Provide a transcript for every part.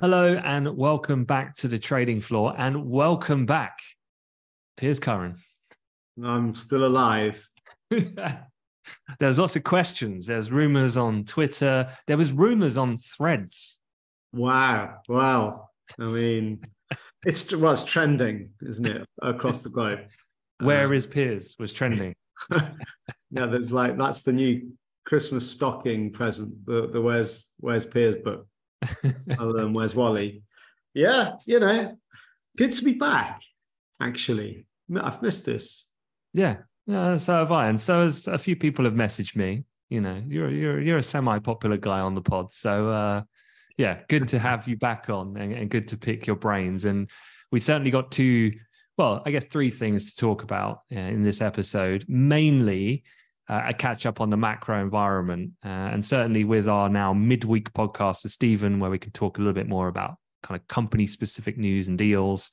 Hello and welcome back to the trading floor and welcome back, Piers Curran. I'm still alive. There's lots of questions. There's rumors on Twitter. There was rumors on threads. Wow. Wow. I mean, it's well, it's trending, isn't it, across the globe? Where um, is Piers was trending. yeah, there's like that's the new Christmas stocking present. The the where's where's Piers book. Other than where's Wally. Yeah, you know, good to be back. Actually, I've missed this. Yeah, yeah, so have I, and so as a few people have messaged me. You know, you're you're you're a semi-popular guy on the pod, so uh, yeah, good to have you back on, and, and good to pick your brains. And we certainly got two, well, I guess three things to talk about uh, in this episode. Mainly, uh, a catch up on the macro environment, uh, and certainly with our now midweek podcast with Stephen, where we can talk a little bit more about kind of company specific news and deals.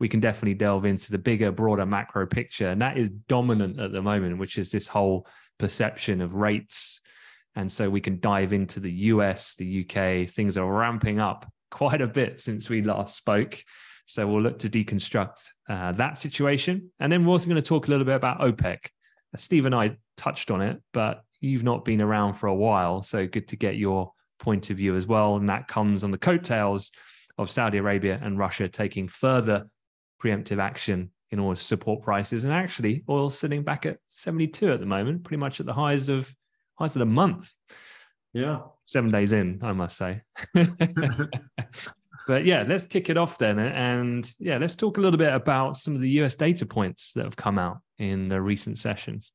We can definitely delve into the bigger, broader macro picture, and that is dominant at the moment, which is this whole perception of rates. And so we can dive into the US, the UK. Things are ramping up quite a bit since we last spoke. So we'll look to deconstruct uh, that situation. And then we're also going to talk a little bit about OPEC Steve and I touched on it, but you've not been around for a while. So good to get your point of view as well. And that comes on the coattails of Saudi Arabia and Russia taking further preemptive action in order to support prices. And actually, oil sitting back at 72 at the moment, pretty much at the highs of highs of the month. Yeah. Seven days in, I must say. but yeah, let's kick it off then. And yeah, let's talk a little bit about some of the US data points that have come out in the recent sessions?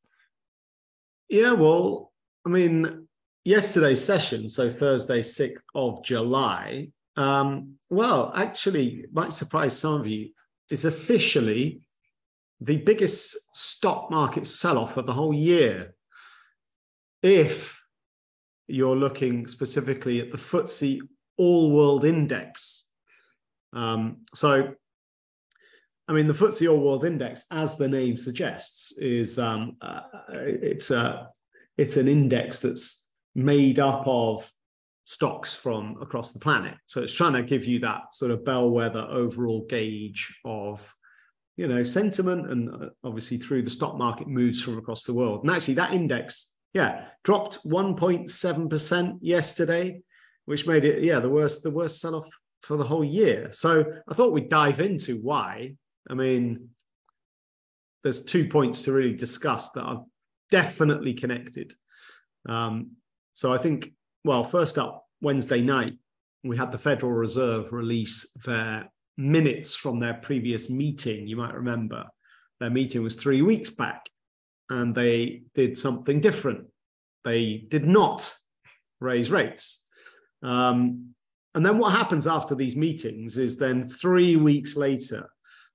Yeah, well, I mean, yesterday's session, so Thursday, 6th of July, um, well, actually, might surprise some of you, is officially the biggest stock market sell off of the whole year. If you're looking specifically at the FTSE All World Index. Um, so I mean, the FTSE All World Index, as the name suggests, is um, uh, it's a it's an index that's made up of stocks from across the planet. So it's trying to give you that sort of bellwether overall gauge of you know sentiment and uh, obviously through the stock market moves from across the world. And actually, that index, yeah, dropped 1.7 percent yesterday, which made it yeah the worst the worst sell off for the whole year. So I thought we'd dive into why I mean, there's two points to really discuss that are definitely connected. Um, so I think, well, first up, Wednesday night, we had the Federal Reserve release their minutes from their previous meeting. You might remember their meeting was three weeks back, and they did something different. They did not raise rates. Um, and then what happens after these meetings is then three weeks later,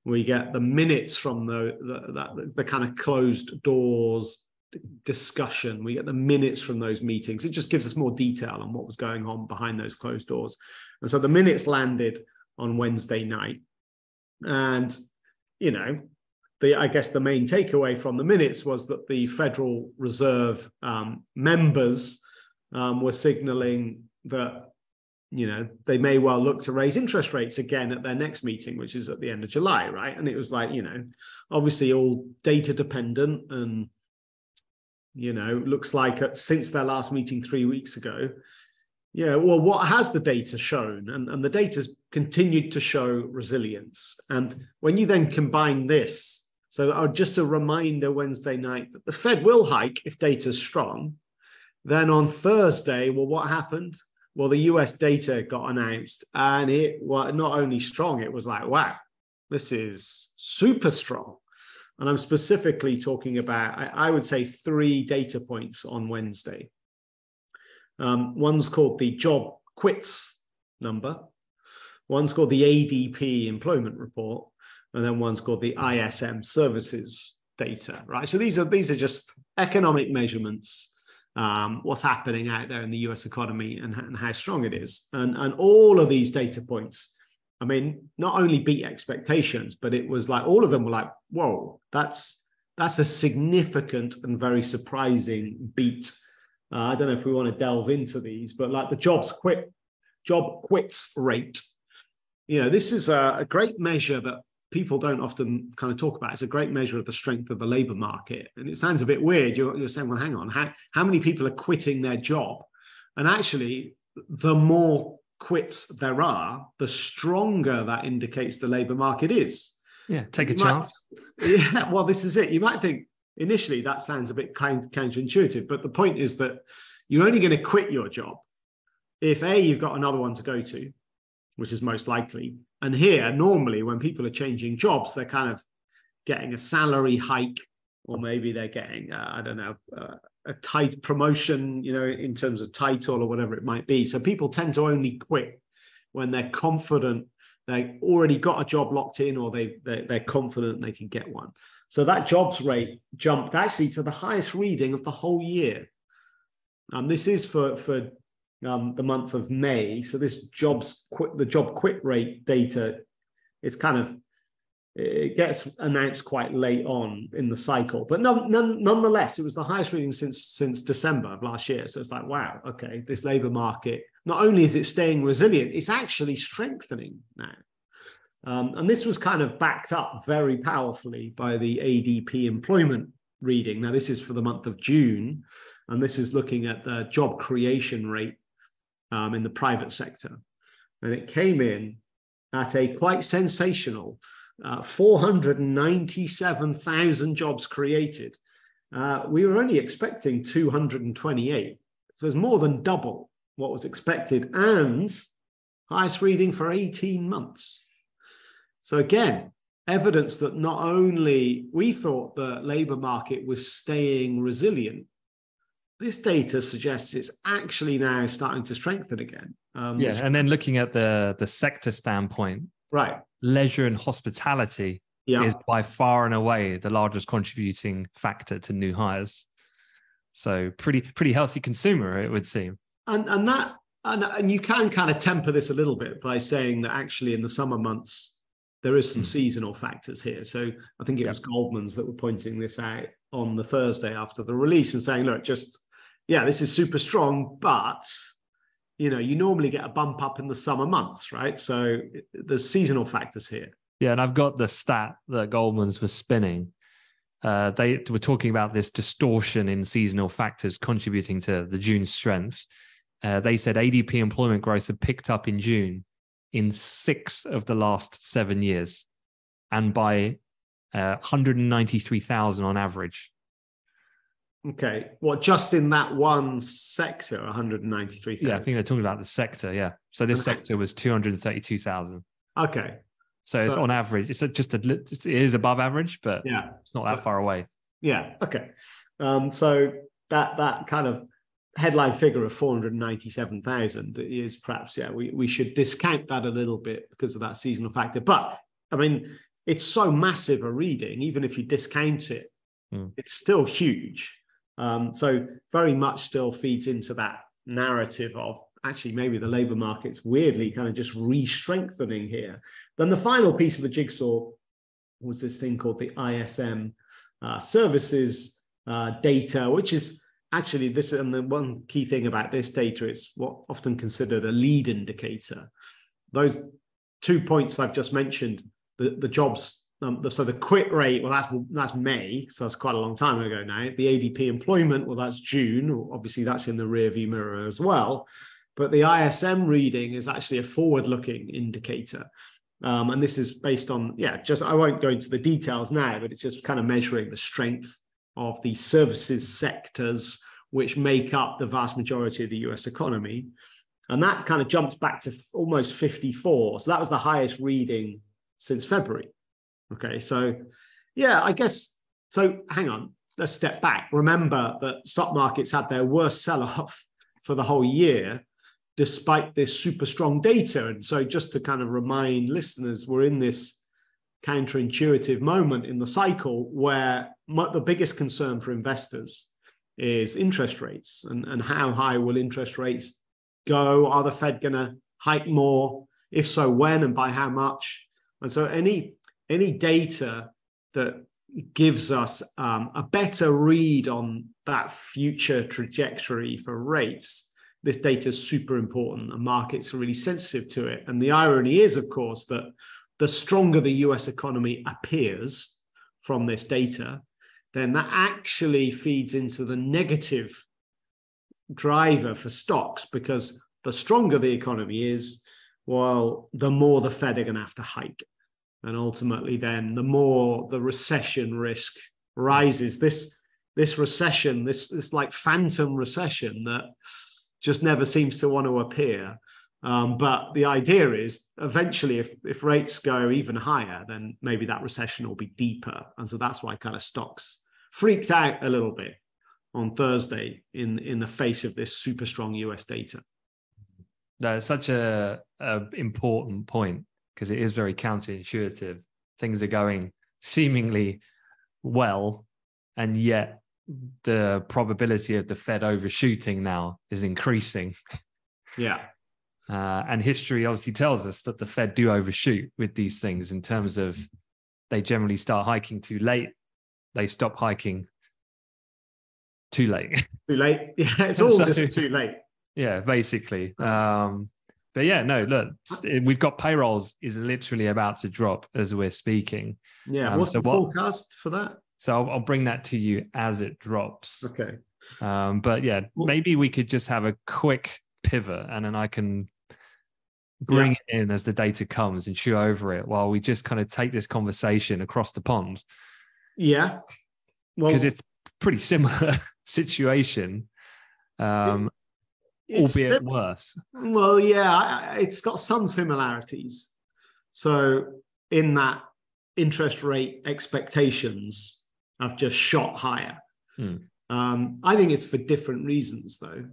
we get the minutes from the the, the, the kind of closed doors discussion. We get the minutes from those meetings. It just gives us more detail on what was going on behind those closed doors. And so the minutes landed on Wednesday night. And, you know, the I guess the main takeaway from the minutes was that the Federal Reserve um, members um, were signaling that you know they may well look to raise interest rates again at their next meeting which is at the end of july right? And it was like you know obviously all data dependent and you know looks like at, since their last meeting three weeks ago yeah well what has the data shown? And, and the data's continued to show resilience. And when you then combine this so oh, just a reminder wednesday night that the fed will hike if data's strong. Then on thursday well what happened well, the US data got announced and it was not only strong, it was like, wow, this is super strong. And I'm specifically talking about, I, I would say, three data points on Wednesday. Um, one's called the job quits number, one's called the ADP employment report, and then one's called the ISM services data, right? So these are these are just economic measurements um, what's happening out there in the US economy and, and how strong it is. And, and all of these data points, I mean, not only beat expectations, but it was like all of them were like, whoa, that's that's a significant and very surprising beat. Uh, I don't know if we want to delve into these, but like the jobs quit job quits rate you know, this is a, a great measure that people don't often kind of talk about. It's a great measure of the strength of the labor market. And it sounds a bit weird. You're, you're saying, well, hang on, how, how many people are quitting their job? And actually, the more quits there are, the stronger that indicates the labor market is. Yeah, take a you chance. Might, yeah, well, this is it. You might think initially that sounds a bit kind, counterintuitive, but the point is that you're only going to quit your job if A, you've got another one to go to, which is most likely. And here, normally, when people are changing jobs, they're kind of getting a salary hike, or maybe they're getting, uh, I don't know, uh, a tight promotion, you know, in terms of title or whatever it might be. So people tend to only quit when they're confident they already got a job locked in or they, they they're confident they can get one. So that jobs rate jumped actually to the highest reading of the whole year. Um, this is for for um, the month of May. So this jobs quit the job quit rate data is kind of it gets announced quite late on in the cycle, but none, none, nonetheless, it was the highest reading since since December of last year. So it's like, wow, okay, this labor market not only is it staying resilient, it's actually strengthening now. Um, and this was kind of backed up very powerfully by the ADP employment reading. Now, this is for the month of June, and this is looking at the job creation rate um, in the private sector. And it came in at a quite sensational uh, 497,000 jobs created. Uh, we were only expecting 228. So it's more than double what was expected and highest reading for 18 months. So again, evidence that not only we thought the labor market was staying resilient, this data suggests it's actually now starting to strengthen again. Um, yeah, and then looking at the the sector standpoint, right, leisure and hospitality yeah. is by far and away the largest contributing factor to new hires. So pretty pretty healthy consumer, it would seem. And and that and, and you can kind of temper this a little bit by saying that actually in the summer months there is some mm. seasonal factors here. So I think it was Goldman's that were pointing this out on the Thursday after the release and saying, look, just yeah, this is super strong, but you know, you normally get a bump up in the summer months, right? So there's seasonal factors here. Yeah, and I've got the stat that Goldman's was spinning. Uh, they were talking about this distortion in seasonal factors contributing to the June strength. Uh, they said ADP employment growth had picked up in June in six of the last seven years, and by uh, 193,000 on average. Okay. Well, just in that one sector, 193,000. Yeah, I think they're talking about the sector. Yeah. So this sector was 232,000. Okay. So, so, it's on average. It's just a, it is above average, but yeah, it's not that so, far away. Yeah. Okay. Um, so that that kind of headline figure of 497,000 is perhaps yeah we we should discount that a little bit because of that seasonal factor. But I mean, it's so massive a reading, even if you discount it, mm. it's still huge. Um, so very much still feeds into that narrative of actually maybe the labor market's weirdly kind of just re-strengthening here. Then the final piece of the jigsaw was this thing called the ISM uh, services uh, data, which is actually this and the one key thing about this data it's what often considered a lead indicator. Those two points I've just mentioned, the, the jobs um, so the quit rate, well, that's that's May, so that's quite a long time ago now. The ADP employment, well, that's June. Obviously, that's in the rearview mirror as well. But the ISM reading is actually a forward-looking indicator, um, and this is based on yeah. Just I won't go into the details now, but it's just kind of measuring the strength of the services sectors which make up the vast majority of the U.S. economy, and that kind of jumped back to almost 54. So that was the highest reading since February. Okay, so yeah, I guess so. Hang on, let's step back. Remember that stock markets had their worst sell off for the whole year, despite this super strong data. And so, just to kind of remind listeners, we're in this counterintuitive moment in the cycle where the biggest concern for investors is interest rates and, and how high will interest rates go? Are the Fed going to hike more? If so, when and by how much? And so, any any data that gives us um, a better read on that future trajectory for rates this data is super important and markets are really sensitive to it. And the irony is, of course, that the stronger the US economy appears from this data, then that actually feeds into the negative driver for stocks because the stronger the economy is, well, the more the Fed are going to have to hike. And ultimately, then the more the recession risk rises. This this recession, this this like phantom recession that just never seems to want to appear. Um, but the idea is eventually, if if rates go even higher, then maybe that recession will be deeper, and so that's why kind of stocks freaked out a little bit on Thursday in in the face of this super strong US data. That's such a, a important point because it is very counterintuitive. Things are going seemingly well, and yet the probability of the Fed overshooting now is increasing. Yeah. Uh, and history obviously tells us that the Fed do overshoot with these things in terms of they generally start hiking too late, they stop hiking too late. Too late. Yeah, it's all so, just too late. Yeah, basically. Um, but yeah, no, look, we've got payrolls is literally about to drop as we're speaking. Yeah. Um, What's so the what, forecast for that? So I'll, I'll, bring that to you as it drops. Okay. Um, but yeah, well, maybe we could just have a quick pivot and then I can bring yeah. it in as the data comes and chew over it while we just kind of take this conversation across the pond. Yeah. Well, because it's pretty similar situation. Um, albeit sim- worse. Well, yeah, it's got some similarities. So, in that interest rate expectations have just shot higher. Hmm. Um, I think it's for different reasons, though,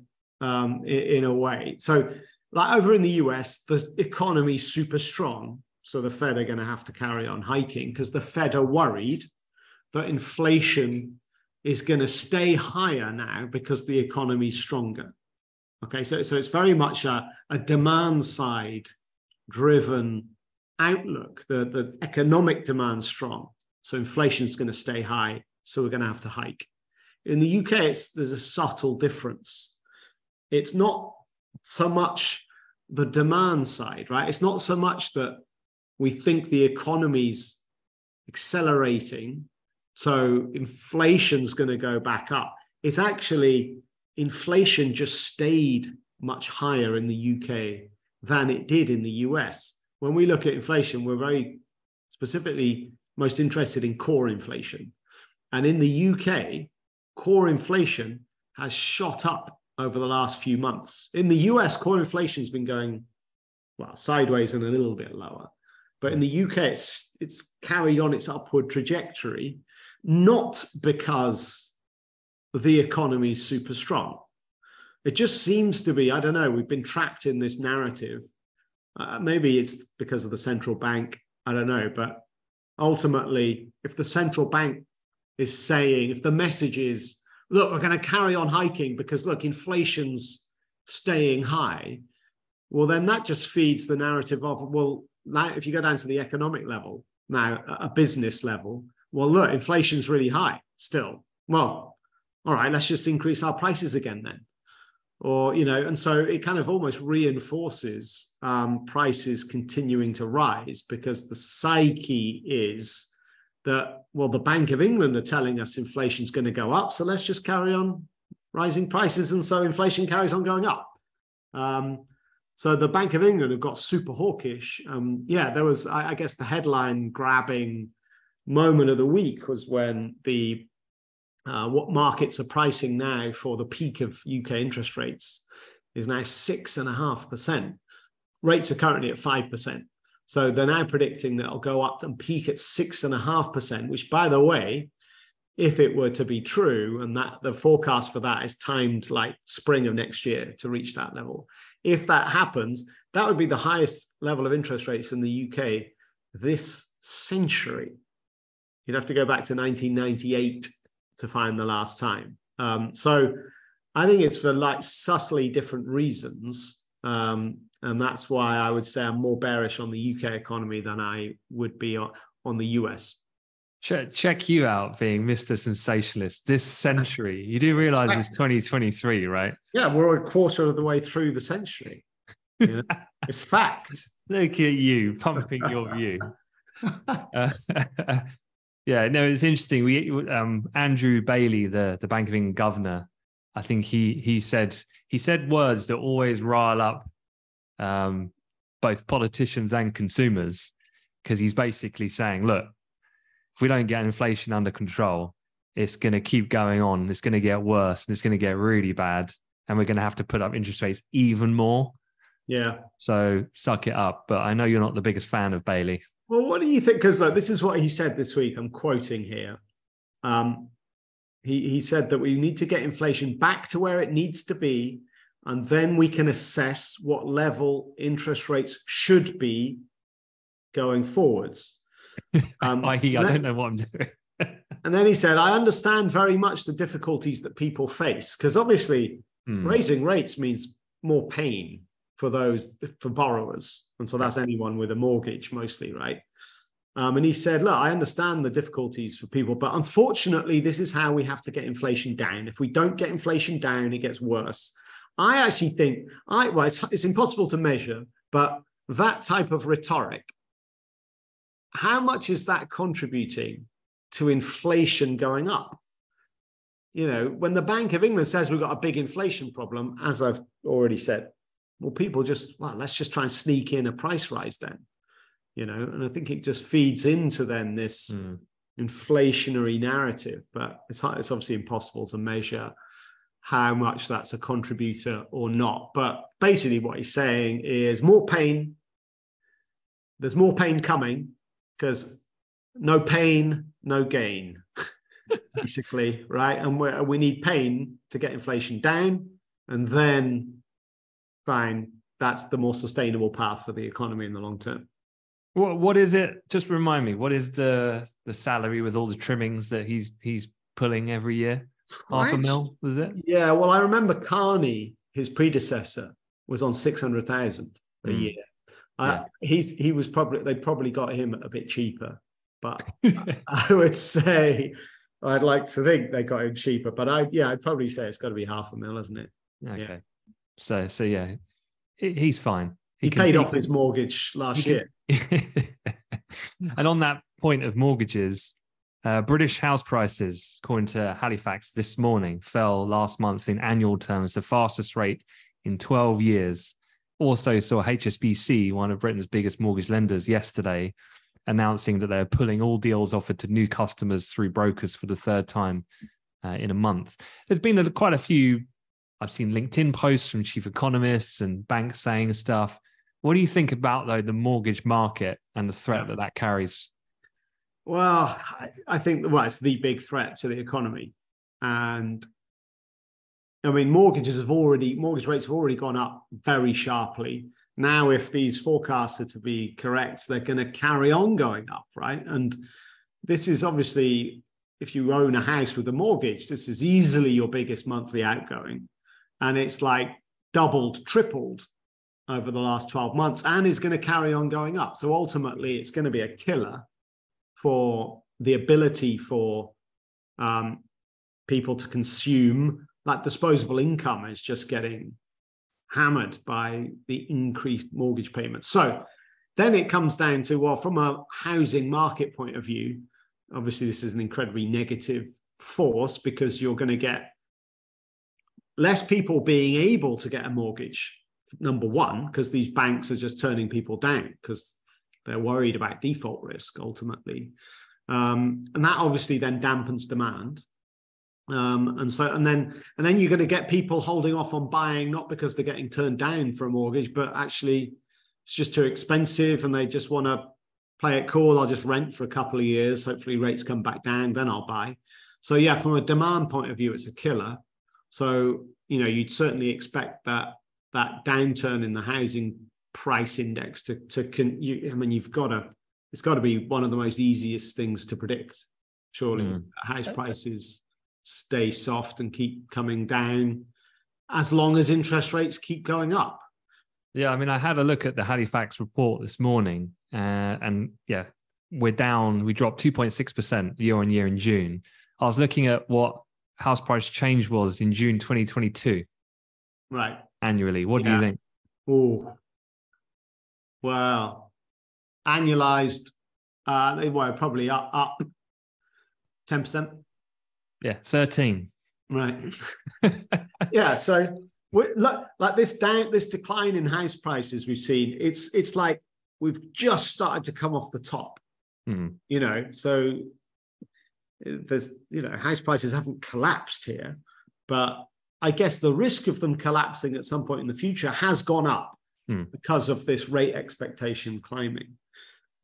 um, in, in, a way. So, like over in the US, the economy's super strong. So, the Fed are going to have to carry on hiking because the Fed are worried that inflation is going to stay higher now because the economy's stronger. Okay, so, so it's very much a, a demand side driven outlook. The, the economic demand strong. So inflation is going to stay high. So we're going to have to hike. In the UK, it's, there's a subtle difference. It's not so much the demand side, right? It's not so much that we think the economy's accelerating. So inflation's going to go back up. It's actually inflation just stayed much higher in the UK than it did in the US. When we look at inflation, we're very specifically most interested in core inflation. And in the UK, core inflation has shot up over the last few months. In the US, core inflation has been going, well, sideways and a little bit lower. But in the UK, it's, it's carried on its upward trajectory, not because the economy is super strong. It just seems to be, I don't know, we've been trapped in this narrative. Uh, maybe it's because of the central bank, I don't know. But ultimately, if the central bank is saying, if the message is, look, we're going to carry on hiking because, look, inflation's staying high, well, then that just feeds the narrative of, well, now if you go down to the economic level, now a business level, well, look, inflation's really high still. Well, all right, let's just increase our prices again then. Or, you know, and so it kind of almost reinforces um, prices continuing to rise because the psyche is that, well, the Bank of England are telling us inflation is going to go up. So let's just carry on rising prices. And so inflation carries on going up. Um, so the Bank of England have got super hawkish. Um, yeah, there was, I, I guess, the headline grabbing moment of the week was when the uh, what markets are pricing now for the peak of UK interest rates is now six and a half percent. Rates are currently at five percent. So they're now predicting that it'll go up and peak at six and a half percent, which, by the way, if it were to be true, and that the forecast for that is timed like spring of next year to reach that level. If that happens, that would be the highest level of interest rates in the UK this century. You'd have to go back to 1998 to find the last time. Um, so I think it's for like subtly different reasons. Um, and that's why I would say I'm more bearish on the UK economy than I would be on, on the US. check, check you out being Mr. Sensationalist this century. You do realize it's 2023, right? Yeah, we're a quarter of the way through the century. You know? it's fact. Look at you pumping your view. Uh, yeah, no, it's interesting. We um, Andrew Bailey, the the Bank of England governor, I think he he said he said words that always rile up um, both politicians and consumers because he's basically saying, look, if we don't get inflation under control, it's going to keep going on. It's going to get worse and it's going to get really bad. And we're going to have to put up interest rates even more. Yeah. So suck it up. But I know you're not the biggest fan of Bailey. Well, what do you think? Because look, this is what he said this week. I'm quoting here. Um, he, he said that we need to get inflation back to where it needs to be, and then we can assess what level interest rates should be going forwards. Um, I.e., I don't know what I'm doing. and then he said, I understand very much the difficulties that people face, because obviously hmm. raising rates means more pain for those for borrowers. And so that's anyone with a mortgage mostly, right? Um, and he said, Look, I understand the difficulties for people, but unfortunately, this is how we have to get inflation down. If we don't get inflation down, it gets worse. I actually think, I well, it's, it's impossible to measure, but that type of rhetoric, how much is that contributing to inflation going up? You know, when the Bank of England says we've got a big inflation problem, as I've already said, well, people just, well, let's just try and sneak in a price rise then you know? And i think it just feeds into then this mm. inflationary narrative but it's it's obviously impossible to measure how much that's a contributor or not. But basically what he's saying is more pain. There's more pain coming because no pain no gain basically right? And we we need pain to get inflation down and then fine that's the more sustainable path for the economy in the long term what what is it? Just remind me. What is the the salary with all the trimmings that he's he's pulling every year? Half a mil was it? Yeah. Well, I remember Carney, his predecessor, was on six hundred thousand a mm. year. Uh, he's he was probably they probably got him a bit cheaper, but I would say I'd like to think they got him cheaper. But I yeah, I'd probably say it's got to be half a mil, isn't it? Okay. Yeah. So so yeah, he's fine. He, he can, paid off his mortgage last year. and on that point of mortgages, uh, British house prices, according to Halifax this morning, fell last month in annual terms, the fastest rate in 12 years. Also saw HSBC, one of Britain's biggest mortgage lenders, yesterday announcing that they're pulling all deals offered to new customers through brokers for the third time uh, in a month. There's been a, quite a few, I've seen LinkedIn posts from chief economists and banks saying stuff. What do you think about though the mortgage market and the threat that that carries? Well, I think well, it's the big threat to the economy, and I mean mortgages have already mortgage rates have already gone up very sharply. Now, if these forecasts are to be correct, they're going to carry on going up, right? And this is obviously if you own a house with a mortgage, this is easily your biggest monthly outgoing, and it's like doubled, tripled over the last 12 months and is going to carry on going up. So ultimately, it's going to be a killer for the ability for um, people to consume. That disposable income is just getting hammered by the increased mortgage payments. So then it comes down to well, from a housing market point of view, obviously, this is an incredibly negative force because you're going to get less people being able to get a mortgage number one, because these banks are just turning people down because they're worried about default risk ultimately. Um, and that obviously then dampens demand. Um, and so and then and then you're going to get people holding off on buying not because they're getting turned down for a mortgage, but actually it's just too expensive and they just want to play it cool. I'll just rent for a couple of years. Hopefully rates come back down, then I'll buy. So yeah, from a demand point of view, it's a killer. So you know you'd certainly expect that that downturn in the housing price index to to con, you, I mean you've got to it's got to be one of the most easiest things to predict. Surely mm. house prices stay soft and keep coming down as long as interest rates keep going up. Yeah, I mean, I had a look at the Halifax report this morning, uh, and yeah, we're down, we dropped 2.6% year on year in June. I was looking at what house price change was in June 2022 Right. annually. What do you think? Oh. Well, annualized, uh, they were probably up up ten percent. Yeah, 13. Right. yeah. So we look like this down this decline in house prices we've seen. It's it's like we've just started to come off the top. Hmm. You know, so there's you know house prices haven't collapsed here, but I guess the risk of them collapsing at some point in the future has gone up Hmm. because of this rate expectation climbing.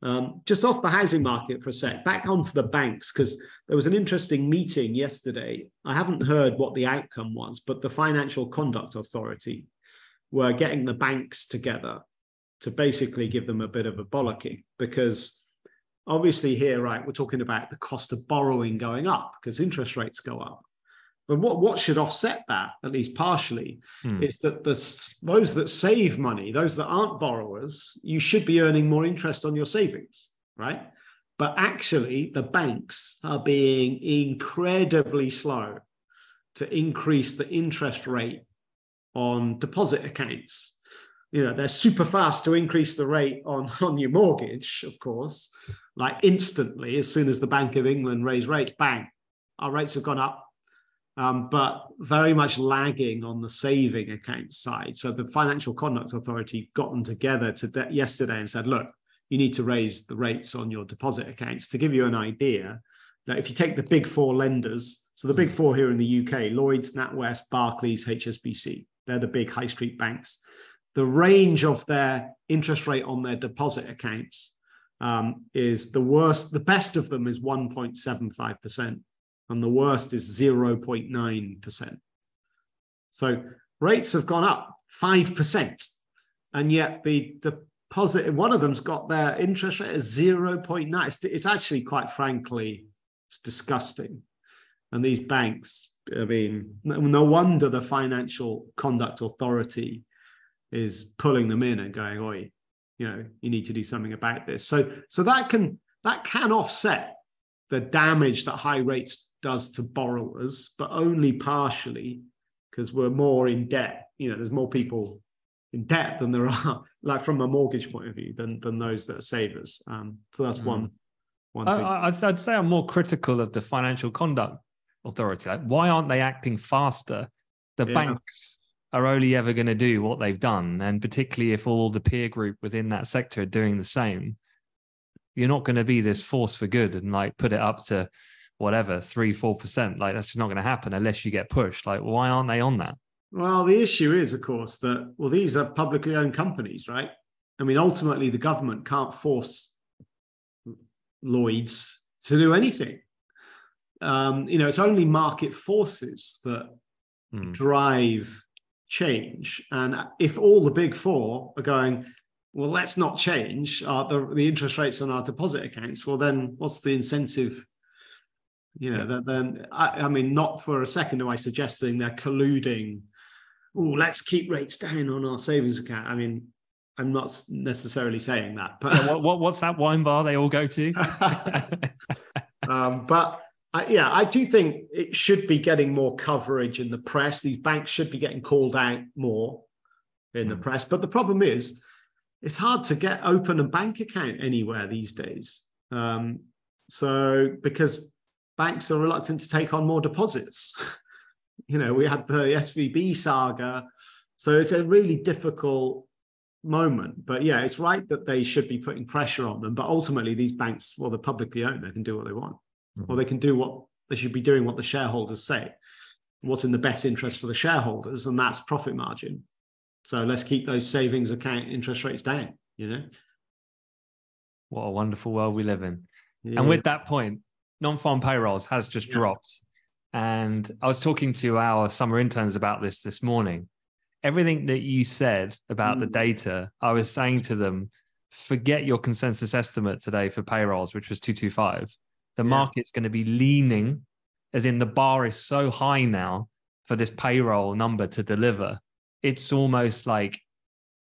Um, just off the housing market for a sec, back onto the banks, because there was an interesting meeting yesterday. I haven't heard what the outcome was, but the Financial Conduct Authority were getting the banks together to basically give them a bit of a bollocking because obviously here, right, we're talking about the cost of borrowing going up because interest rates go up. But what, what should offset that, at least partially, Hmm. is that the, those that save money, those that aren't borrowers, you should be earning more interest on your savings, right? But actually, the banks are being incredibly slow to increase the interest rate on deposit accounts. You know, they're super fast to increase the rate on, on your mortgage, of course, like instantly, as soon as the Bank of England raise rates, bang, our rates have gone up um, but very much lagging on the saving account side. So the Financial Conduct Authority got them together to yesterday and said, look, you need to raise the rates on your deposit accounts. To give you an idea, that if you take the big four lenders, so the big four here in the UK, Lloyds, NatWest, Barclays, HSBC, they're the big high street banks. The range of their interest rate on their deposit accounts um, is the worst, the best of them is 1.75% and the worst is 0.9%. So rates have gone up 5%, and yet the deposit, one of them's got their interest rate at 0.9. It's, it's actually, quite frankly, it's disgusting. And these banks, I mean, no, no wonder the Financial Conduct Authority is pulling them in and going, oi, you know, you need to do something about this. So, so that can that can offset the damage that high rates does to borrowers, but only partially because we're more in debt. You know, there's more people in debt than there are, like from a mortgage point of view, than than those that are savers. Um, so that's Mm. one one I, thing. I, I'd- I'd say I'm more critical of the Financial Conduct Authority. Like, why aren't they acting faster? The Yeah. banks are only ever going to do what they've done, and particularly if all the peer group within that sector are doing the same, you're not going to be this force for good and like put it up to whatever three, four percent. Like that's just not going to happen unless you get pushed. Like, why aren't they on that? Well, the issue is, of course, that well, these are publicly owned companies, right? I mean, ultimately, the government can't force Lloyd's to do anything. Um, you know, it's only market forces that Hmm. drive change. And if all the big four are going, well, let's not change uh, the, the interest rates on our deposit accounts, well, then what's the incentive? You know, that then, I, I mean, not for a second am I suggesting they're colluding. Oh, let's keep rates down on our savings account. I mean, I'm not necessarily saying that, but what, what, what's that wine bar they all go to? um, but I, yeah, I do think it should be getting more coverage in the press. These banks should be getting called out more in the Mm. press. But the problem is, it's hard to get open a bank account anywhere these days. Um, so because banks are reluctant to take on more deposits. you know, we had the SVB saga, so it's a really difficult moment. But yeah, it's right that they should be putting pressure on them. But ultimately, these banks, well, they're publicly owned; they can do what they want or they can do what they should be doing what the shareholders say what's in the best interest for the shareholders and that's profit margin so let's keep those savings account interest rates down you know what a wonderful world we live in. Yeah. And with that point, non-farm payrolls has just Yeah. dropped. And I was talking to our summer interns about this this morning. Everything that you said about the Mm. data, I was saying to them, forget your consensus estimate today for payrolls, which was 225. The Yeah. market's going to be leaning, as in the bar is so high now for this payroll number to deliver. It's almost like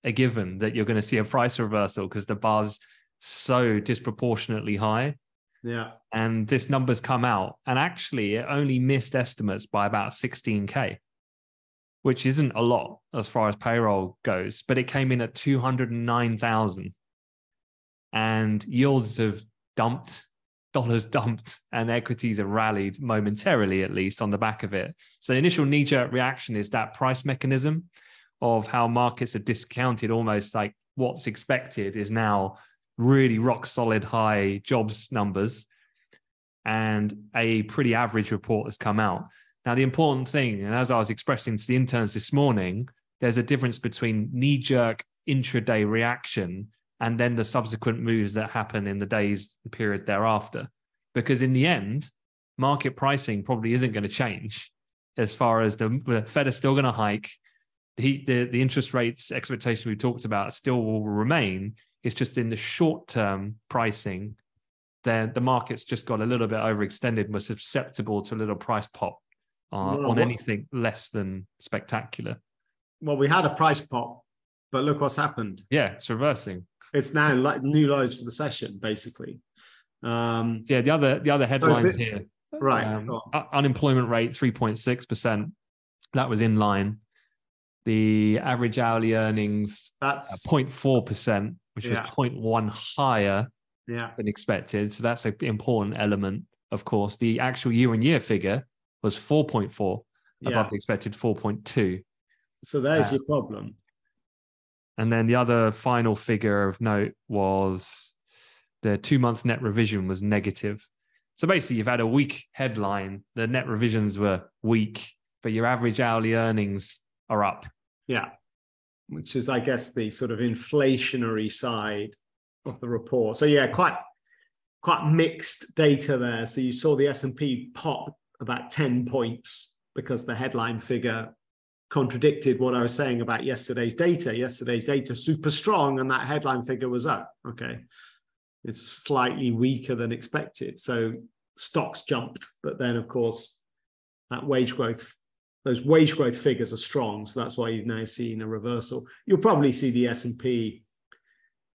a given that you're going to see a price reversal because the bar's so disproportionately high. Yeah. And this number's come out, and actually, it only missed estimates by about 16K, which isn't a lot as far as payroll goes, but it came in at 209,000. And yields have dumped, dollars dumped, and equities have rallied momentarily, at least on the back of it. So, the initial knee jerk reaction is that price mechanism of how markets are discounted almost like what's expected is now really rock solid high jobs numbers and a pretty average report has come out. Now, the important thing, and as I was expressing to the interns this morning, there's a difference between knee jerk intraday reaction and then the subsequent moves that happen in the days, period thereafter. Because in the end, market pricing probably isn't going to change as far as the, the Fed is still going to hike. The, the, the interest rates expectation we talked about still will remain. It's just in the short term pricing, then the market's just got a little bit overextended and was susceptible to a little price pop uh, Well, on what- anything less than spectacular. Well, we had a price pop, but look what's happened. Yeah, it's reversing. It's now like new lows for the session, basically. Um, Yeah, the other the other headlines thi- here. right. Um, go on. u- unemployment rate 3.6%. That was in line. The average hourly earnings uh, That's 0.4%, which Yeah. was 0.1 higher yeah. than expected. So that's an important element, of course. The actual year on year figure was 4.4 Yeah. above the expected 4.2. So there's Uh, your problem. And then the other final figure of note was the two month net revision was negative. So basically, you've had a weak headline, the net revisions were weak, but your average hourly earnings are up. Yeah. Which is, I guess, the sort of inflationary side of the report. So yeah, quite quite mixed data there. So you saw the S&P pop about 10 points because the headline figure contradicted what I was saying about yesterday's data. Yesterday's data super strong and that headline figure was up. Okay. It's slightly weaker than expected. So stocks jumped, but then of course that wage growth those wage growth figures are strong, so that's why you've now seen a reversal. You'll probably see the S and P.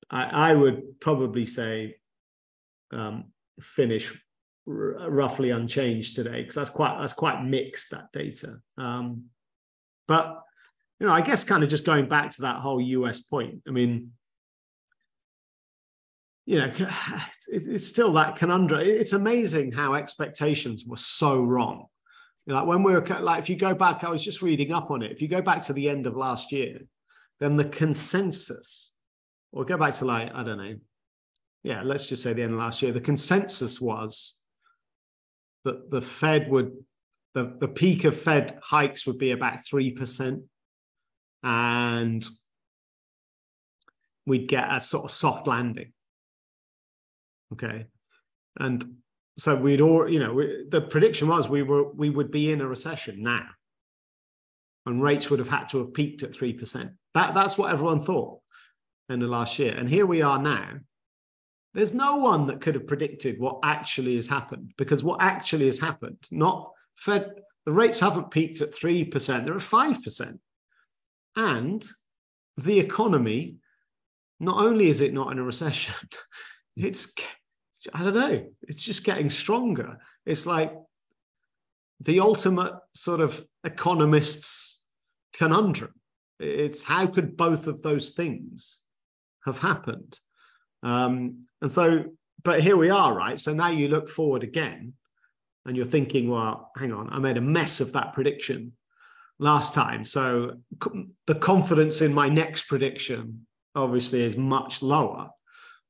I, I would probably say um, finish r- roughly unchanged today because that's quite that's quite mixed that data. Um, but you know, I guess kind of just going back to that whole US point. I mean, you know, it's, still that conundrum. It's amazing how expectations were so wrong. Like when we were like, if you go back, I was just reading up on it. If you go back to the end of last year, then the consensus, or go back to like, I don't know, yeah, let's just say the end of last year, the consensus was that the Fed would, the, the peak of Fed hikes would be about 3%. And we'd get a sort of soft landing. Okay. And so we'd all, you know, we, the prediction was we were we would be in a recession now, and rates would have had to have peaked at three percent. That that's what everyone thought in the last year, and here we are now. There's no one that could have predicted what actually has happened because what actually has happened, not Fed, the rates haven't peaked at three percent; they're at five percent, and the economy. Not only is it not in a recession, it's I don't know. It's just getting stronger. It's like the ultimate sort of economist's conundrum. It's how could both of those things have happened? Um, and so, but here we are, right? So now you look forward again and you're thinking, well, hang on, I made a mess of that prediction last time. So the confidence in my next prediction obviously is much lower.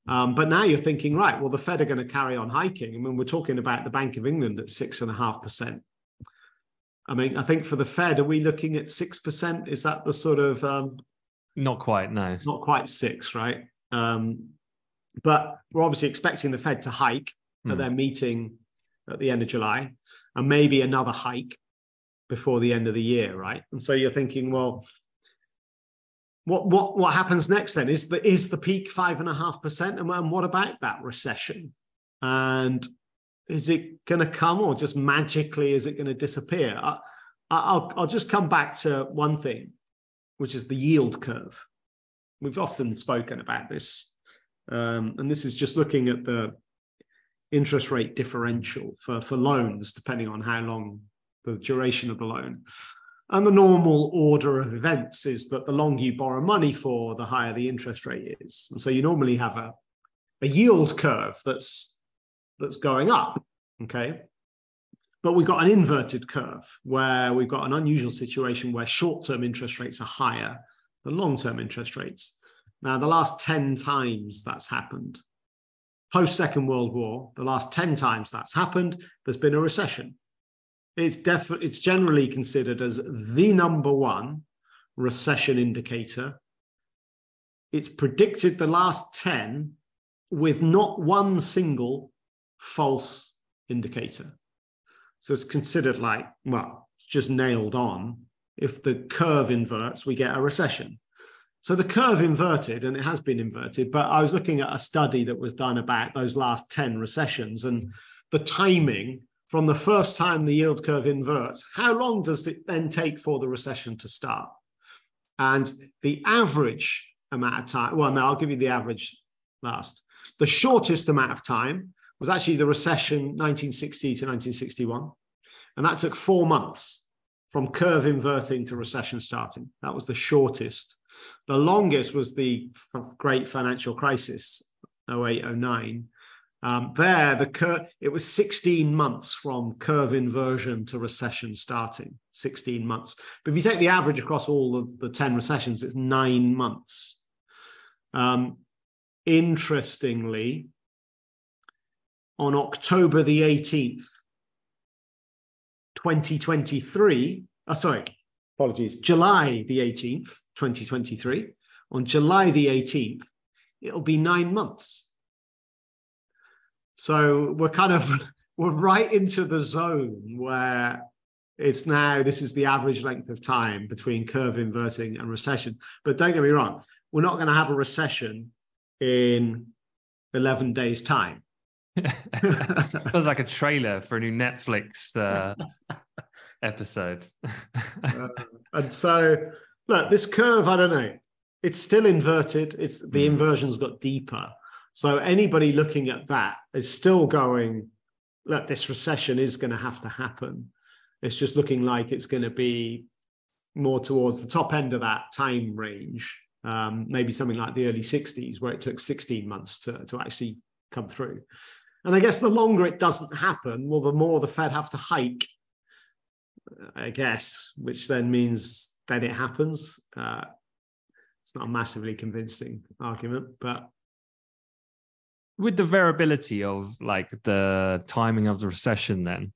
Um, but now you're thinking, right, well, the Fed are going to carry on hiking. I mean, we're talking about the Bank of England at six and a half percent. I mean, I think for the Fed, are we looking at six percent? Is that the sort of um, Not quite, no. not quite six, right? Um, but we're obviously expecting the Fed to hike Hmm. at their meeting at the end of July, and maybe another hike before the end of the year, right? And so you're thinking, well, what what what happens next then? Is the is the peak five and a half percent? And what about that recession? And is it going to come, or just magically is it going to disappear? I, I'll I'll just come back to one thing, which is the yield curve. We've often spoken about this Um, and this is just looking at the interest rate differential for, for loans, depending on how long the duration of the loan. And the normal order of events is that the longer you borrow money for, the higher the interest rate is. And so you normally have a, a yield curve that's that's going up. Okay. But we've got an inverted curve where we've got an unusual situation where short-term interest rates are higher than long-term interest rates. Now, the last 10 times that's happened, post Second World War, the last 10 times that's happened, there's been a recession. It's def- it's generally considered as the number one recession indicator. It's predicted the last 10 with not one single false indicator. So it's considered like, well, it's just nailed on. If the curve inverts, we get a recession. So the curve inverted, and it has been inverted, but I was looking at a study that was done about those last 10 recessions and the timing from the first time the yield curve inverts, how long does it then take for the recession to start? And the average amount of time, well, no, I'll give you the average last. The shortest amount of time was actually the recession 1960 to 1961. And that took four months from curve inverting to recession starting. That was the shortest. The longest was the great financial crisis, 08, 09. Um, there, the curve, it was 16 months from curve inversion to recession starting, 16 months. But if you take the average across all the, the 10 recessions, it's nine months. Um, interestingly, on October the 18th, 2023. Oh, sorry, apologies, July the 18th, 2023. On July the 18th, it'll be nine months. So we're kind of we're right into the zone where it's now this is the average length of time between curve inverting and recession. But don't get me wrong, we're not going to have a recession in 11 days time. Feels like a trailer for a new Netflix uh, episode. uh, and so, look, this curve, I don't know, it's still inverted. It's the mm. inversion's got deeper. So anybody looking at that is still going, look, this recession is going to have to happen. It's just looking like it's going to be more towards the top end of that time range. Um, maybe something like the early 60s, where it took 16 months to, to actually come through. And I guess the longer it doesn't happen, well, the more the Fed have to hike, I guess, which then means that it happens. Uh, it's not a massively convincing argument, but with the variability of like the timing of the recession, then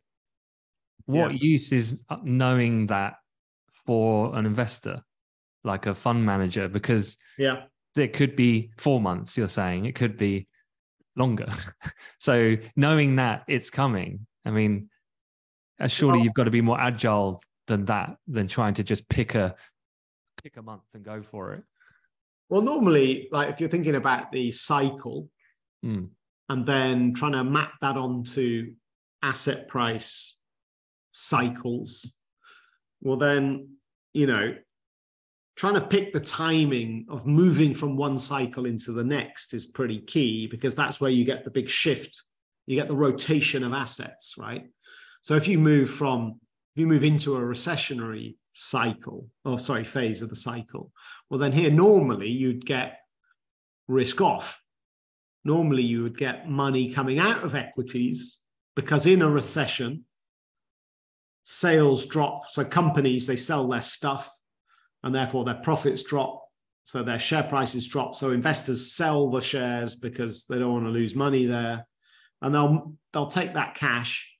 what yeah. use is knowing that for an investor, like a fund manager? Because yeah, it could be four months. You're saying it could be longer. so knowing that it's coming, I mean, surely well, you've got to be more agile than that than trying to just pick a pick a month and go for it. Well, normally, like if you're thinking about the cycle mm. and then trying to map that onto asset price cycles, well, then, you know, trying to pick the timing of moving from one cycle into the next is pretty key because that's where you get the big shift you get the rotation of assets right so if you move from if you move into a recessionary cycle or sorry phase of the cycle well then here normally you'd get risk off normally you would get money coming out of equities because in a recession sales drop so companies they sell less stuff and therefore their profits drop. So their share prices drop. So investors sell the shares because they don't want to lose money there. And they'll they'll take that cash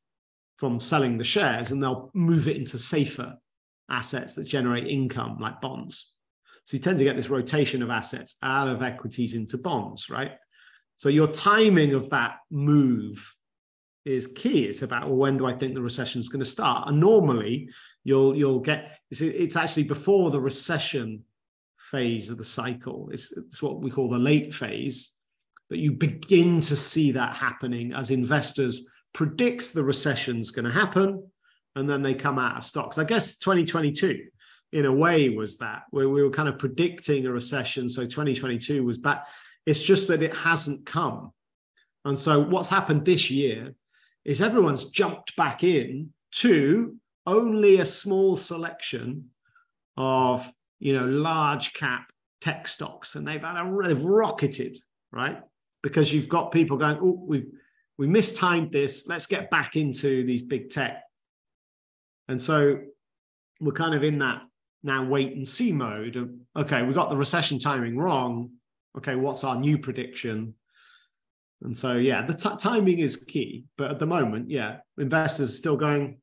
from selling the shares and they'll move it into safer assets that generate income like bonds. So you tend to get this rotation of assets out of equities into bonds, right? So your timing of that move is key. It's about well, when do I think the recession is going to start? And normally, you'll you'll get it's, it's actually before the recession phase of the cycle. It's, it's what we call the late phase that you begin to see that happening as investors predicts the recession's going to happen, and then they come out of stocks. I guess 2022 in a way was that where we were kind of predicting a recession. So 2022 was back It's just that it hasn't come. And so what's happened this year is everyone's jumped back in to only a small selection of you know large cap tech stocks, and they've had a they've rocketed right because you've got people going, oh, we've we mistimed this. Let's get back into these big tech, and so we're kind of in that now wait and see mode of okay, we got the recession timing wrong. Okay, what's our new prediction? And so, yeah, the t- timing is key. But at the moment, yeah, investors are still going,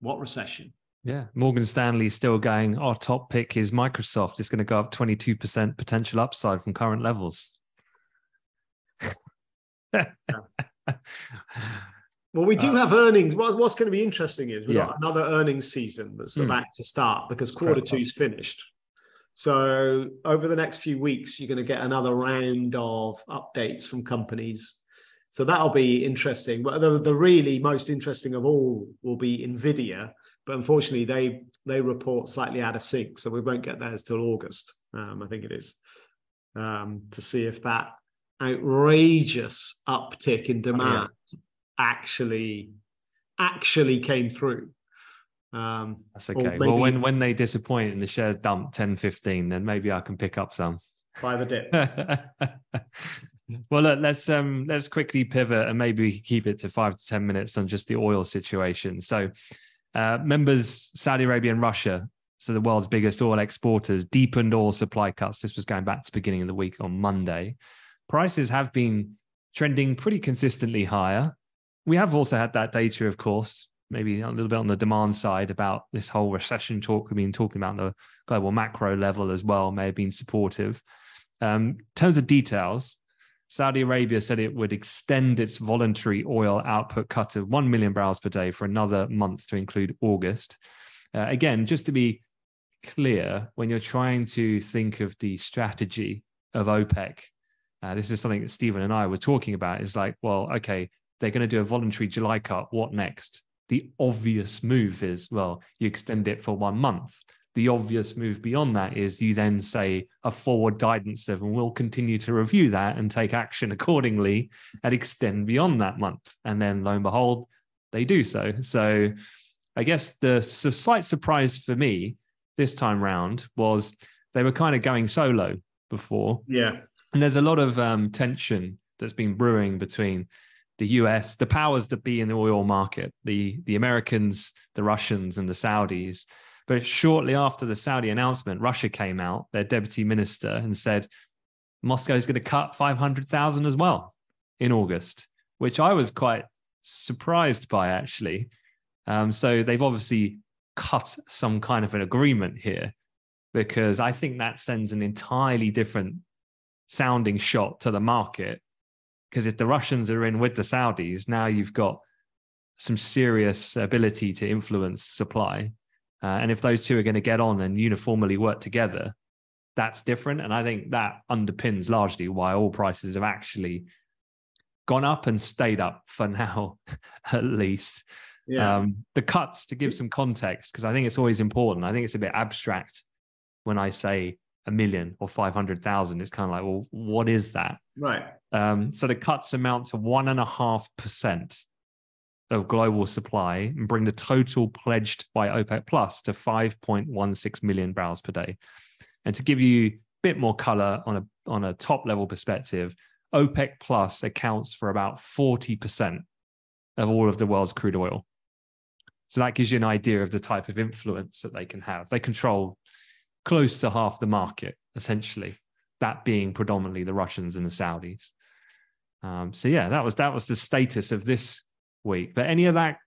what recession? Yeah, Morgan Stanley is still going. Our top pick is Microsoft. It's going to go up 22% potential upside from current levels. well, we do uh, have earnings. What's, what's going to be interesting is we've yeah. got another earnings season that's mm. about to start because quarter two is finished. So over the next few weeks, you're going to get another round of updates from companies. So that'll be interesting. But the, the really most interesting of all will be Nvidia. But unfortunately, they they report slightly out of sync, so we won't get theirs till August. Um, I think it is um, to see if that outrageous uptick in demand oh, yeah. actually actually came through. Um, That's okay. Maybe, well, when when they disappoint and the shares dump 10, 15, then maybe I can pick up some. Buy the dip. well, look, let's um let's quickly pivot and maybe we can keep it to five to ten minutes on just the oil situation. So, uh, members Saudi Arabia and Russia, so the world's biggest oil exporters, deepened oil supply cuts. This was going back to the beginning of the week on Monday. Prices have been trending pretty consistently higher. We have also had that data, of course, maybe a little bit on the demand side about this whole recession talk we've been talking about the global macro level as well may have been supportive. Um, in terms of details, Saudi Arabia said it would extend its voluntary oil output cut of 1 million barrels per day for another month to include August. Uh, again, just to be clear, when you're trying to think of the strategy of OPEC, uh, this is something that Stephen and I were talking about. Is like, well, okay, they're going to do a voluntary July cut. What next? the obvious move is well, you extend it for one month. The obvious move beyond that is you then say a forward guidance of, and we'll continue to review that and take action accordingly and extend beyond that month. And then lo and behold, they do so. So I guess the slight surprise for me this time round was they were kind of going solo before. Yeah. And there's a lot of um, tension that's been brewing between the US, the powers that be in the oil market, the, the Americans, the Russians, and the Saudis. But shortly after the Saudi announcement, Russia came out, their deputy minister, and said Moscow is going to cut 500,000 as well in August, which I was quite surprised by actually. Um, so they've obviously cut some kind of an agreement here because I think that sends an entirely different sounding shot to the market because if the Russians are in with the Saudis, now you've got some serious ability to influence supply. Uh, and if those two are going to get on and uniformly work together, that's different. And I think that underpins largely why oil prices have actually gone up and stayed up for now, at least. Yeah. Um, the cuts, to give some context, because I think it's always important. I think it's a bit abstract when I say a million or 500,000. It's kind of like, well, what is that? Right. Um, so the cuts amount to one and a half percent of global supply and bring the total pledged by OPEC Plus to 5.16 million barrels per day. And to give you a bit more color on a on a top level perspective, OPEC Plus accounts for about 40% of all of the world's crude oil. So that gives you an idea of the type of influence that they can have. They control close to half the market, essentially, that being predominantly the Russians and the Saudis. Um, so yeah, that was that was the status of this week. But any of that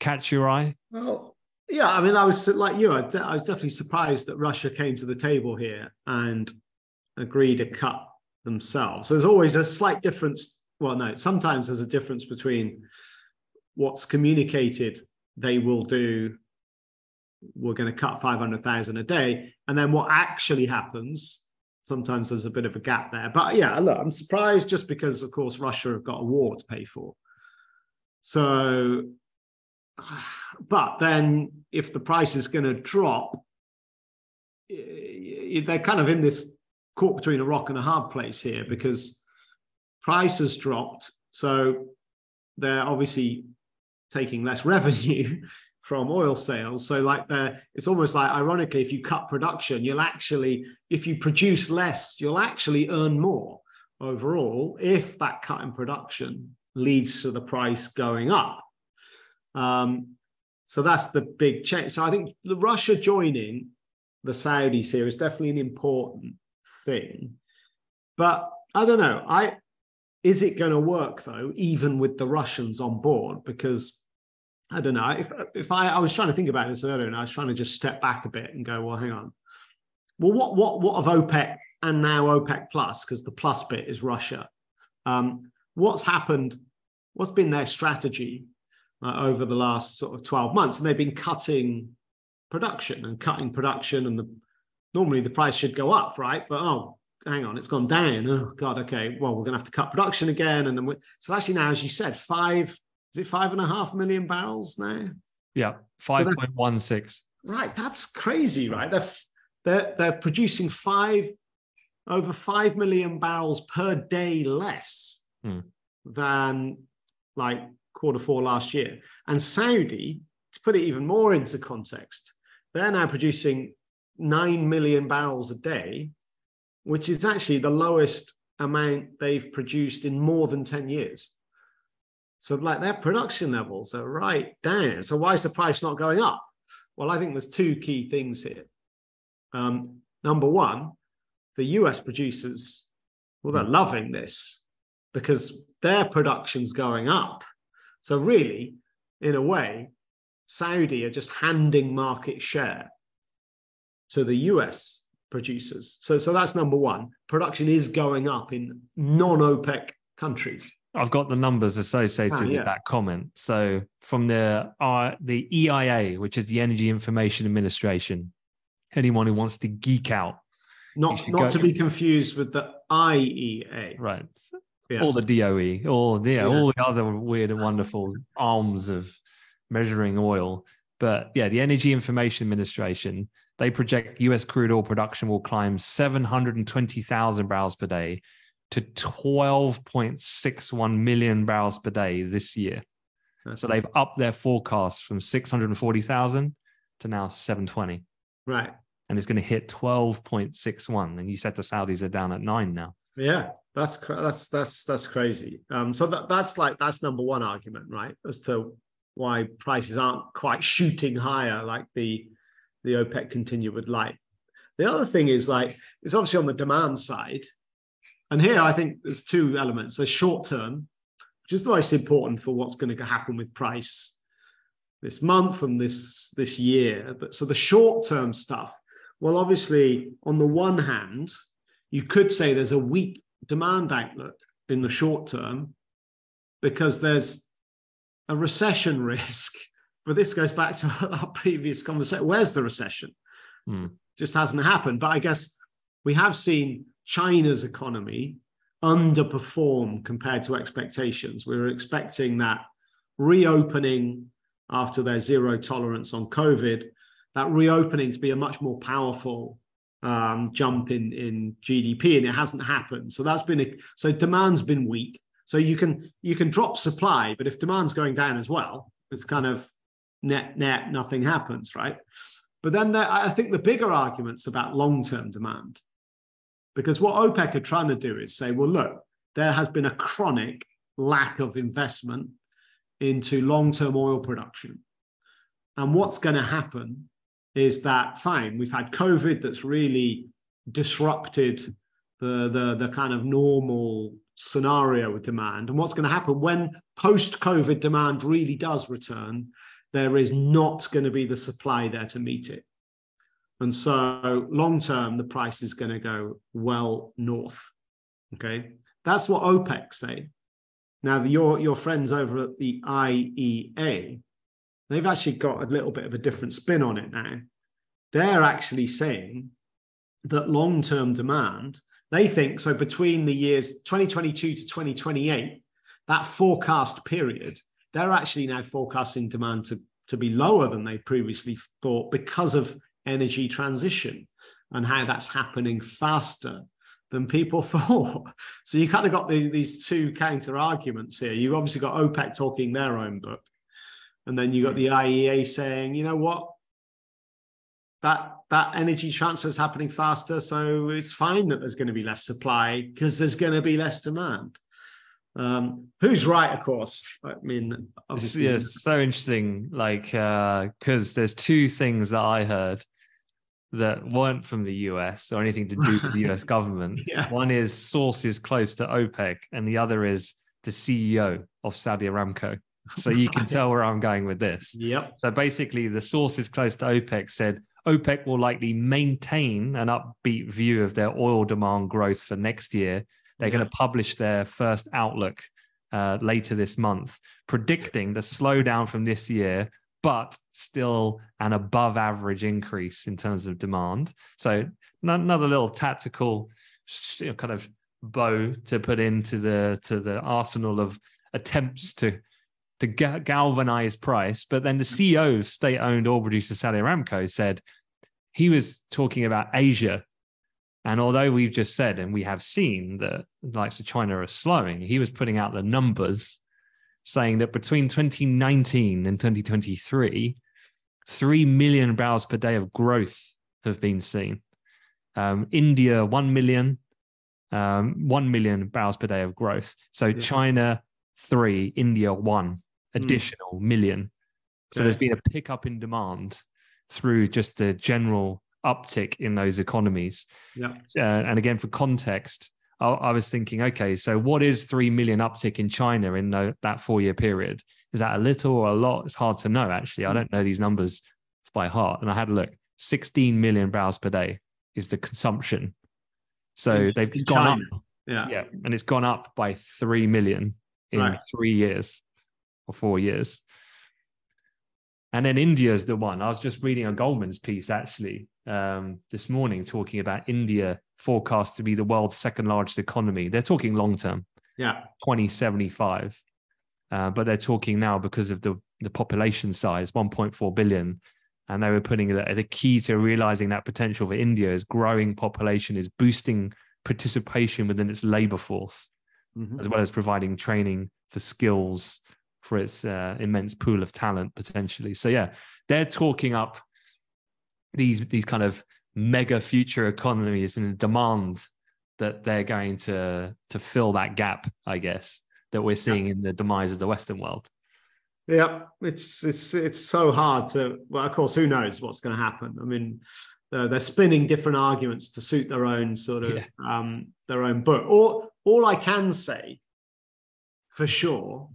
catch your eye? Well, yeah, I mean, I was like you, I, I was definitely surprised that Russia came to the table here and agreed to cut themselves. There's always a slight difference. Well, no, sometimes there's a difference between what's communicated they will do we're going to cut 500,000 a day. And then what actually happens, sometimes there's a bit of a gap there. But yeah, look, I'm surprised just because, of course, Russia have got a war to pay for. So, but then if the price is going to drop, they're kind of in this caught between a rock and a hard place here because price has dropped. So they're obviously taking less revenue from oil sales. So like there, it's almost like ironically, if you cut production, you'll actually, if you produce less, you'll actually earn more overall if that cut in production leads to the price going up. Um, so that's the big change. So I think the Russia joining the Saudis here is definitely an important thing. But I don't know. I is it going to work though, even with the Russians on board? Because I don't know. If if I, I was trying to think about this earlier, and I was trying to just step back a bit and go, well, hang on. Well, what what what of OPEC and now OPEC plus, because the plus bit is Russia. Um, what's happened? What's been their strategy uh, over the last sort of twelve months? And they've been cutting production and cutting production, and the normally the price should go up, right? But oh, hang on, it's gone down. Oh God, okay. Well, we're going to have to cut production again, and then we, so actually now, as you said, five is it five and a half million barrels now? Yeah, five point one six. Right, that's crazy, right? They're they're they're producing five over five million barrels per day less hmm. than like quarter four last year. And Saudi, to put it even more into context, they're now producing nine million barrels a day, which is actually the lowest amount they've produced in more than 10 years. So, like their production levels are right down. So, why is the price not going up? Well, I think there's two key things here. Um, number one, the US producers, well, they're loving this because their production's going up. So, really, in a way, Saudi are just handing market share to the US producers. So, so that's number one. Production is going up in non OPEC countries. I've got the numbers associated ah, yeah. with that comment. So from the uh, the EIA, which is the Energy Information Administration, anyone who wants to geek out, not not to be confused with the IEA, right? Yeah. Or the DOE, or yeah, yeah, all the other weird and wonderful arms of measuring oil. But yeah, the Energy Information Administration they project U.S. crude oil production will climb 720,000 barrels per day to 12.61 million barrels per day this year. That's... So they've upped their forecast from 640,000 to now 720. Right. And it's going to hit 12.61. And you said the Saudis are down at nine now. Yeah, that's that's that's that's crazy. Um, so that that's like that's number one argument, right, as to why prices aren't quite shooting higher like the the OPEC continue would like. The other thing is like it's obviously on the demand side, and here I think there's two elements. The short term, which is the most important for what's going to happen with price this month and this this year. But so the short term stuff. Well, obviously, on the one hand, you could say there's a weak demand outlook in the short term because there's a recession risk. But this goes back to our previous conversation. Where's the recession? Hmm. Just hasn't happened. But I guess we have seen China's economy underperform compared to expectations. We were expecting that reopening after their zero tolerance on COVID, that reopening to be a much more powerful um, jump in, in GDP, and it hasn't happened. So that's been a, so demand's been weak. So you can you can drop supply, but if demand's going down as well, it's kind of net net nothing happens, right? But then there, I think the bigger arguments about long term demand because what OPEC are trying to do is say, well, look, there has been a chronic lack of investment into long term oil production. And what's going to happen is that, fine, we've had COVID that's really disrupted the, the, the kind of normal scenario with demand. And what's going to happen when post COVID demand really does return, there is not going to be the supply there to meet it. And so long term, the price is going to go well north. Okay. That's what OPEC say. Now, the, your, your friends over at the IEA, they've actually got a little bit of a different spin on it now. They're actually saying that long term demand, they think so between the years 2022 to 2028, that forecast period, they're actually now forecasting demand to, to be lower than they previously thought because of energy transition and how that's happening faster than people thought. So you kind of got the, these two counter arguments here. You've obviously got OPEC talking their own book, and then you got the IEA saying, you know what, that that energy transfer is happening faster, so it's fine that there's going to be less supply because there's going to be less demand. Um, who's right, of course. I mean, obviously, yeah, it's so interesting. Like, because uh, there's two things that I heard that weren't from the US or anything to do with the US government. Yeah. One is sources close to OPEC, and the other is the CEO of Saudi Aramco. So you can tell where I'm going with this. Yep. So basically, the sources close to OPEC said OPEC will likely maintain an upbeat view of their oil demand growth for next year. They're Yeah. going to publish their first outlook uh, later this month, predicting the slowdown from this year, but still an above average increase in terms of demand. So another little tactical kind of bow to put into the to the arsenal of attempts to to ga- galvanize price. But then the mm. CEO of state-owned oil producer Saudi Aramco said he was talking about Asia. And although we've just said and we have seen that the likes of China are slowing, he was putting out the numbers saying that between 2019 and 2023, 3 million barrels per day of growth have been seen. Um, India, 1 million, um, 1 million barrels per day of growth. So Yeah. China, three, India, one Hmm. additional million. So there's been a pickup in demand through just the general uptick in those economies. Yeah. Uh, and again, for context, I, I was thinking, okay, so what is 3 million uptick in China in tho- that four year period? Is that a little or a lot? It's hard to know, actually. I Mm. don't know these numbers by heart. And I had a look 16 million barrels per day is the consumption. So In- they've in gone China. up. Yeah. Yeah. And it's gone up by 3 million in Right. three years or four years. And then India's the one. I was just reading a Goldman's piece actually um, this morning talking about India forecast to be the world's second largest economy. They're talking long term, Yeah. 2075. Uh, but they're talking now because of the, the population size, 1.4 billion. And they were putting that the key to realizing that potential for India is growing population, is boosting participation within its labor force Mhm. as well as providing training for skills for its uh, immense pool of talent potentially. So yeah, they're talking up these these kind of mega future economies and the demand that they're going to to fill that gap, I guess, that we're seeing in the demise of the Western world. Yeah, it's it's it's so hard to. Well, of course, who knows what's going to happen? I mean, they're, they're spinning different arguments to suit their own sort of Yeah. um, their own book. All all I can say for sure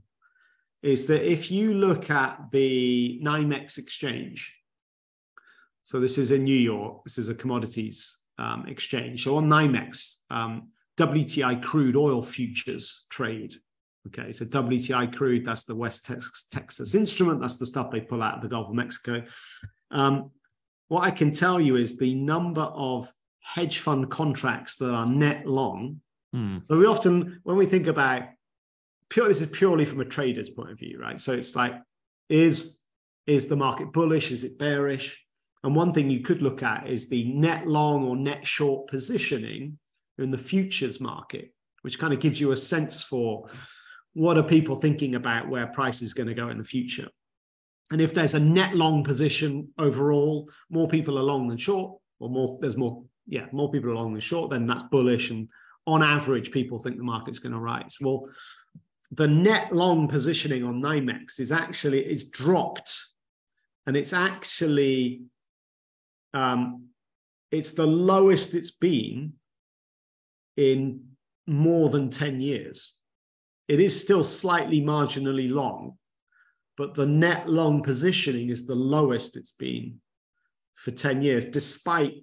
is that if you look at the NYMEX exchange, so this is in New York. This is a commodities um, exchange. So on NYMEX, um, WTI crude oil futures trade. Okay, so WTI crude, that's the West Tex- Texas instrument. That's the stuff they pull out of the Gulf of Mexico. Um, what I can tell you is the number of hedge fund contracts that are net long. Hmm. So we often, when we think about pure, this is purely from a trader's point of view, right? So it's like, is is the market bullish? Is it bearish? And one thing you could look at is the net long or net short positioning in the futures market, which kind of gives you a sense for what are people thinking about where price is going to go in the future. And if there's a net long position overall, more people are long than short, or more there's more, yeah, more people are long than short, then that's bullish. And on average, people think the market's going to rise. Well, the net long positioning on NYMEX is actually it's dropped, and it's actually um, it's the lowest it's been in more than 10 years. It is still slightly marginally long, but the net long positioning is the lowest it's been for 10 years, despite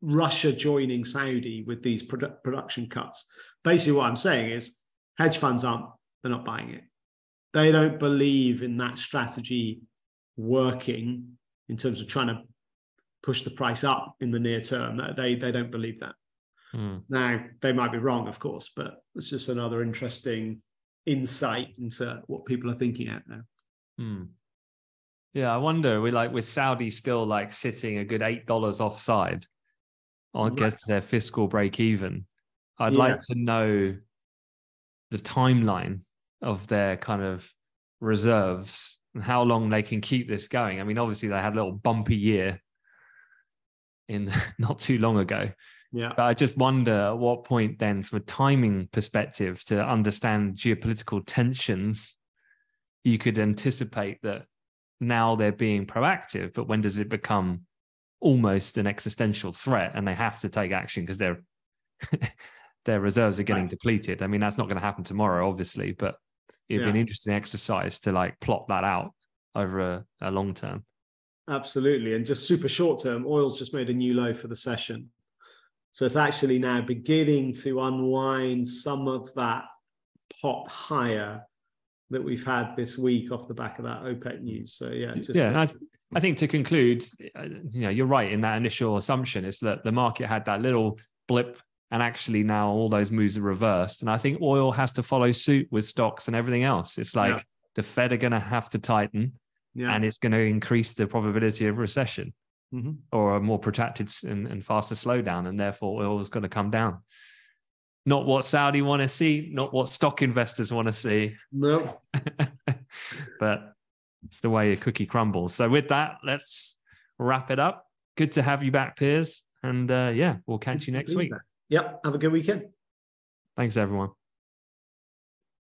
Russia joining Saudi with these produ- production cuts. Basically, what I'm saying is hedge funds aren't, they're not buying it. They don't believe in that strategy working in terms of trying to push the price up in the near term. They, they don't believe that. Hmm. Now, they might be wrong, of course, but it's just another interesting insight into what people are thinking out there. Hmm. Yeah, I wonder. We like with Saudi still like sitting a good eight dollars offside. I guess their fiscal break even. I'd Yeah. like to know the timeline of their kind of reserves and how long they can keep this going. I mean, obviously they had a little bumpy year in not too long ago. Yeah. But I just wonder at what point then, from a timing perspective, to understand geopolitical tensions, you could anticipate that now they're being proactive, but when does it become almost an existential threat and they have to take action because their their reserves are getting Right. depleted? I mean, that's not going to happen tomorrow, obviously, but it'd be an interesting exercise to like plot that out over a, a long term. Absolutely. And just super short term, oil's just made a new low for the session. So it's actually now beginning to unwind some of that pop higher that we've had this week off the back of that OPEC news. So yeah, just yeah, I, I think to conclude, uh, you know, you're right in that initial assumption is that the market had that little blip, and actually now all those moves are reversed. And I think oil has to follow suit with stocks and everything else. It's like Yeah. the Fed are going to have to tighten, yeah. and it's going to increase the probability of recession Mhm. or a more protracted and, and faster slowdown, and therefore oil is going to come down. Not what Saudi want to see, not what stock investors want to see, No, but it's the way a cookie crumbles. So with that, let's wrap it up. Good to have you back, Piers. And uh, yeah, we'll catch you next week. Yep. Have a good weekend. Thanks, everyone.